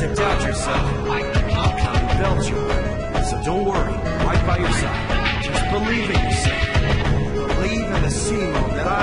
to doubt yourself, I'll belt you. So don't worry, right by your side. Just believe in yourself. Believe in the Seymour that I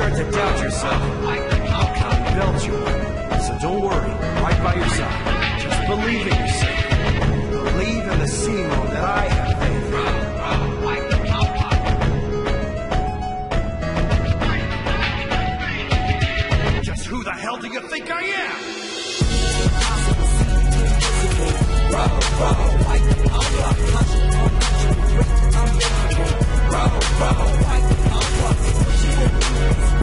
start to doubt yourself, I'll come belt you. So don't worry, right by your side. Just believe in yourself. Believe in the Seymour that I have faith in. Just Who the hell do you think I am? Bravo. Bravo. Bravo. Bravo.